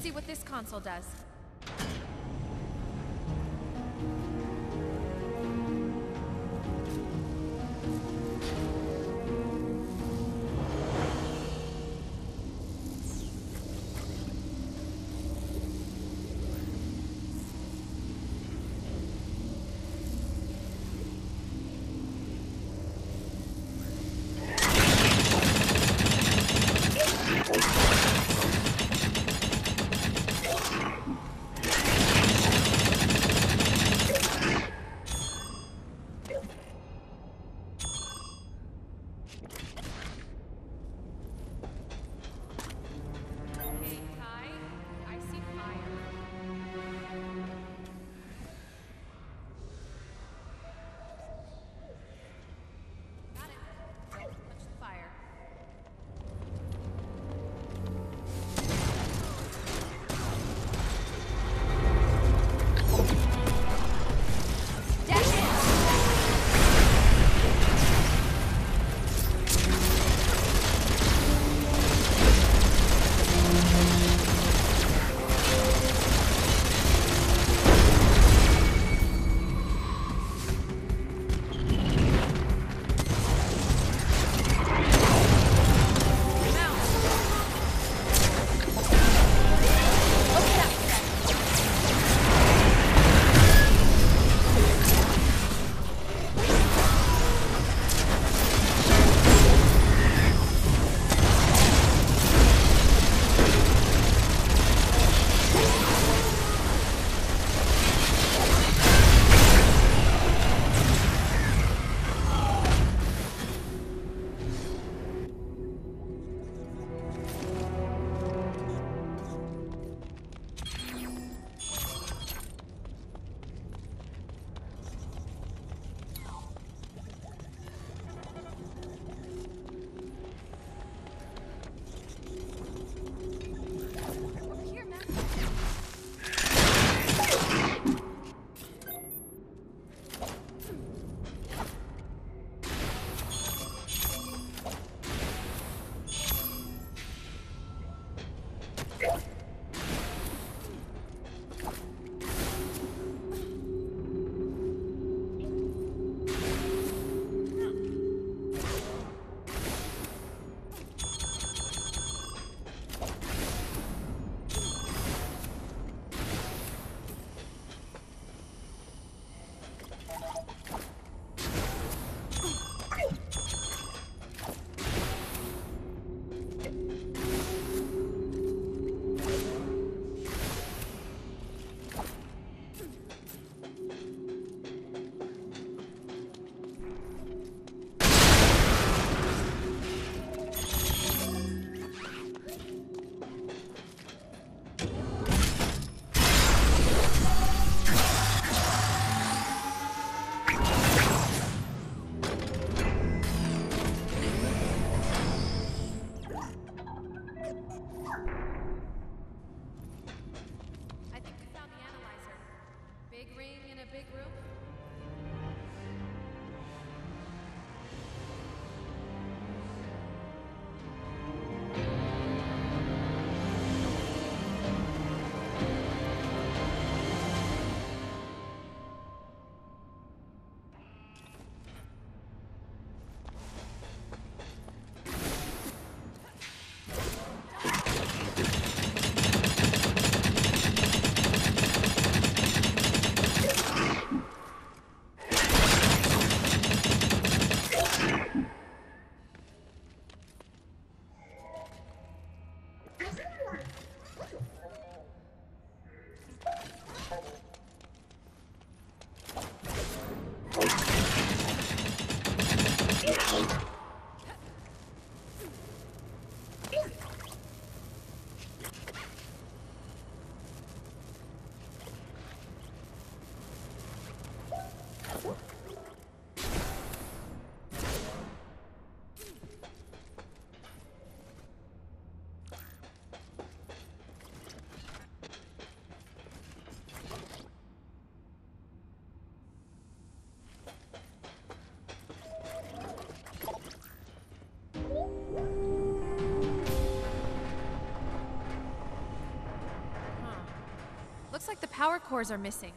Let's see what this console does. Big room. Like the power cores are missing.